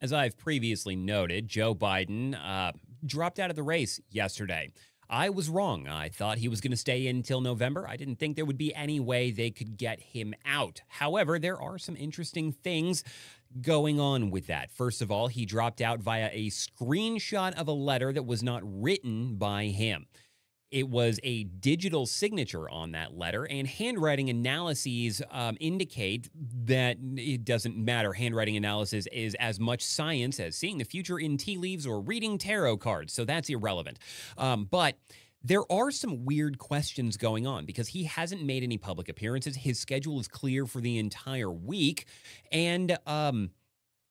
As I've previously noted, Joe Biden uh, dropped out of the race yesterday. I was wrong. I thought he was going to stay in until November. I didn't think there would be any way they could get him out. However, there are some interesting things going on with that. First of all, he dropped out via a screenshot of a letter that was not written by him. It was a digital signature on that letter, and handwriting analyses um, indicate that it doesn't matter. Handwriting analysis is as much science as seeing the future in tea leaves or reading tarot cards, so that's irrelevant. Um, but there are some weird questions going on because he hasn't made any public appearances. His schedule is clear for the entire week, and um,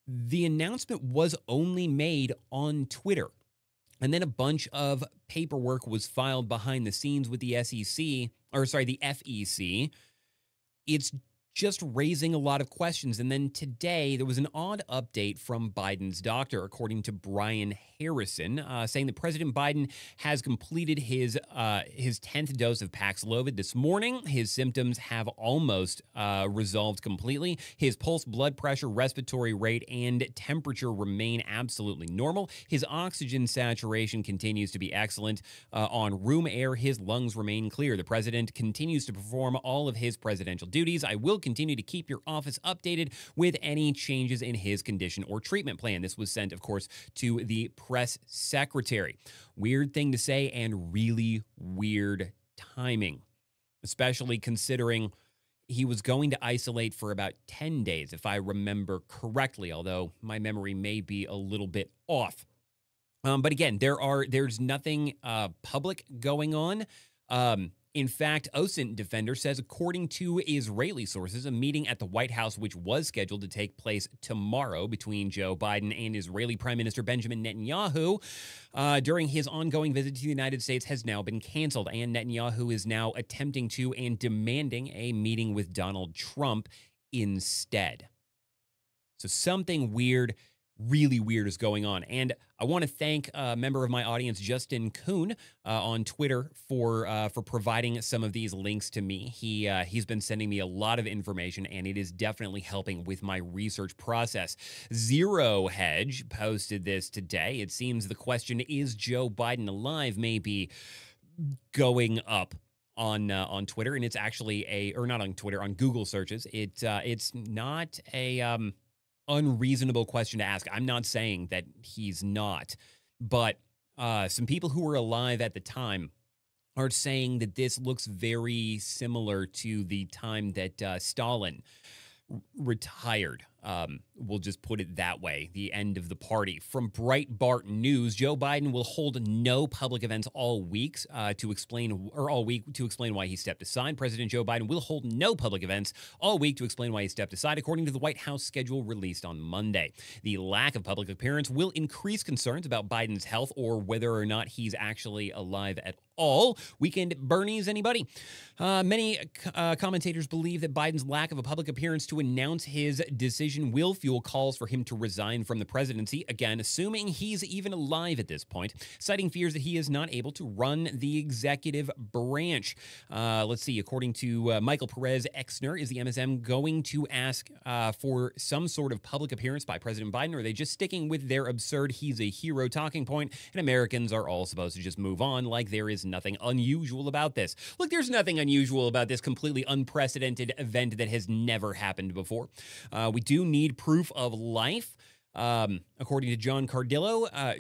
the announcement was only made on Twitter. And then a bunch of paperwork was filed behind the scenes with the SEC, or sorry, the FEC. It's just raising a lot of questions. And then today, there was an odd update from Biden's doctor, according to Brian Harrison, uh, saying that President Biden has completed his uh, his tenth dose of Paxlovid this morning. His symptoms have almost uh, resolved completely. His pulse, blood pressure, respiratory rate, and temperature remain absolutely normal. His oxygen saturation continues to be excellent. Uh, on room air, his lungs remain clear. The president continues to perform all of his presidential duties. I will continue to keep your office updated with any changes in his condition or treatment plan. This was sent, of course, to the press secretary. Weird thing to say and really weird timing, especially considering he was going to isolate for about 10 days, if I remember correctly, although my memory may be a little bit off. Um, but again, there are there's nothing uh, public going on. Um, in fact, OSINT defender says, according to Israeli sources, a meeting at the White House, which was scheduled to take place tomorrow between Joe Biden and Israeli Prime Minister Benjamin Netanyahu uh, during his ongoing visit to the United States, has now been canceled. And Netanyahu is now attempting to and demanding a meeting with Donald Trump instead. So something weird really weird is going on. And I want to thank a member of my audience, Justin Kuhn, uh, on Twitter for uh, for providing some of these links to me. He uh, he's been sending me a lot of information, and it is definitely helping with my research process. Zero Hedge posted this today. It seems the question is Joe Biden alive? Maybe going up on uh, on Twitter, and it's actually a or not on Twitter on Google searches. It uh, it's not a um, unreasonable question to ask. I'm not saying that he's not, but uh, some people who were alive at the time are saying that this looks very similar to the time that uh, Stalin retired. Um, we'll just put it that way. The end of the party. From Breitbart News, Joe Biden will hold no public events all weeks uh, to explain, or all week to explain why he stepped aside. President Joe Biden will hold no public events all week to explain why he stepped aside, according to the White House schedule released on Monday. The lack of public appearance will increase concerns about Biden's health or whether or not he's actually alive at all. Weekend Bernie's anybody? Uh, many uh, commentators believe that Biden's lack of a public appearance to announce his decision will fuel calls for him to resign from the presidency, again, assuming he's even alive at this point, citing fears that he is not able to run the executive branch. Uh, let's see, according to uh, Michael Perez Exner, is the MSM going to ask uh, for some sort of public appearance by President Biden, or are they just sticking with their absurd he's a hero talking point, and Americans are all supposed to just move on like there is nothing unusual about this. Look, there's nothing unusual about this completely unprecedented event that has never happened before. Uh, we do need proof of life. Um, according to John Cardillo, uh,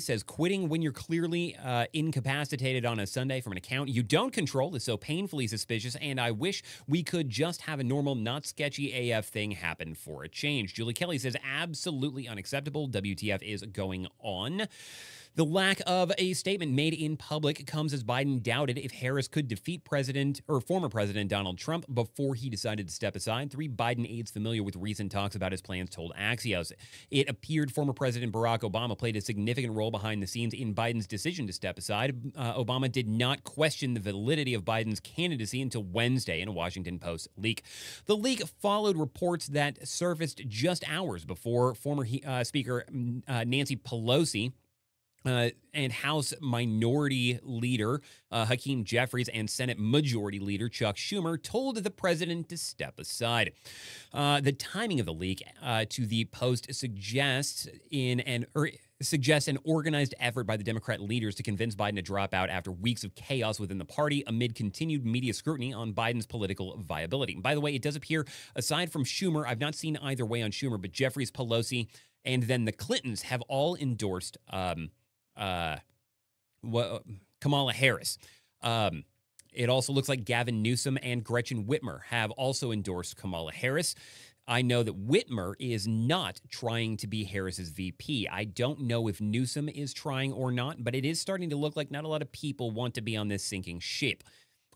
says quitting when you're clearly uh, incapacitated on a Sunday from an account you don't control is so painfully suspicious, and I wish we could just have a normal, not sketchy AF thing happen for a change. Julie Kelly says absolutely unacceptable. WTF is going on. The lack of a statement made in public comes as Biden doubted if Harris could defeat President or former President Donald Trump before he decided to step aside. Three Biden aides familiar with recent talks about his plans told Axios. It appeared former President Barack Obama played a significant role behind the scenes in Biden's decision to step aside. Uh, Obama did not question the validity of Biden's candidacy until Wednesday in a Washington Post leak. The leak followed reports that surfaced just hours before former uh, Speaker uh, Nancy Pelosi Uh, and House Minority Leader uh, Hakeem Jeffries and Senate Majority Leader Chuck Schumer told the president to step aside. Uh, the timing of the leak uh, to the Post suggests in an suggests an organized effort by the Democrat leaders to convince Biden to drop out after weeks of chaos within the party amid continued media scrutiny on Biden's political viability. By the way, it does appear, aside from Schumer, I've not seen either way on Schumer, but Jeffries, Pelosi, and then the Clintons have all endorsed. Um, uh, what, Kamala Harris. Um, it also looks like Gavin Newsom and Gretchen Whitmer have also endorsed Kamala Harris. I know that Whitmer is not trying to be Harris's VP. I don't know if Newsom is trying or not, but it is starting to look like not a lot of people want to be on this sinking ship.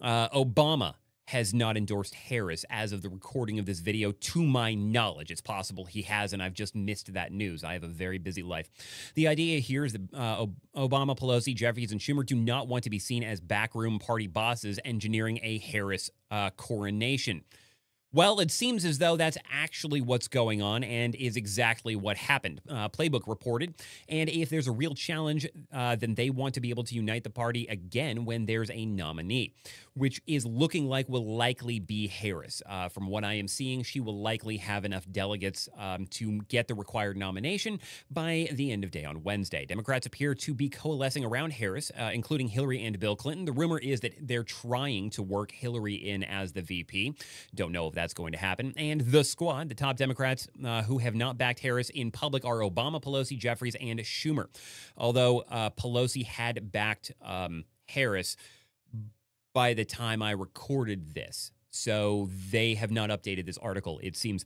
Uh, Obama has not endorsed Harris as of the recording of this video, to my knowledge. It's possible he has, and I've just missed that news. I have a very busy life. The idea here is that uh, Obama, Pelosi, Jeffries, and Schumer do not want to be seen as backroom party bosses engineering a Harris uh, coronation. Well, it seems as though that's actually what's going on and is exactly what happened. Uh, Playbook reported. And if there's a real challenge, uh, then they want to be able to unite the party again when there's a nominee, which is looking like will likely be Harris. Uh, from what I am seeing, she will likely have enough delegates um, to get the required nomination by the end of day on Wednesday. Democrats appear to be coalescing around Harris, uh, including Hillary and Bill Clinton. The rumor is that they're trying to work Hillary in as the VP. Don't know if that that's going to happen. And the squad, the top Democrats uh, who have not backed Harris in public are Obama, Pelosi, Jeffries, and Schumer. Although uh, Pelosi had backed um, Harris by the time I recorded this. So they have not updated this article, it seems.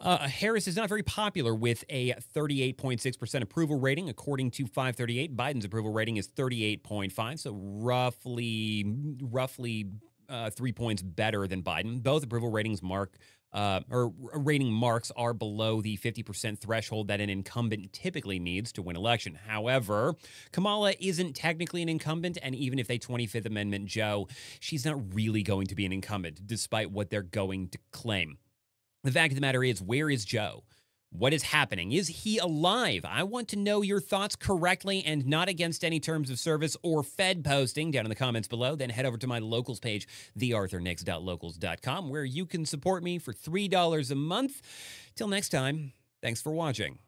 Uh, Harris is not very popular with a 38.6% approval rating. According to 538, Biden's approval rating is 38.5, so roughly, roughly uh, three points better than Biden. Both approval ratings mark uh, or rating marks are below the 50% threshold that an incumbent typically needs to win election. However, Kamala isn't technically an incumbent, and even if they 25th Amendment Joe, she's not really going to be an incumbent, despite what they're going to claim. The fact of the matter is, where is Joe? What is happening? Is he alive? I want to know your thoughts correctly and not against any terms of service or Fed posting down in the comments below. Then head over to my locals page, thearthurnix.locals.com, where you can support me for $3 a month. Till next time, thanks for watching.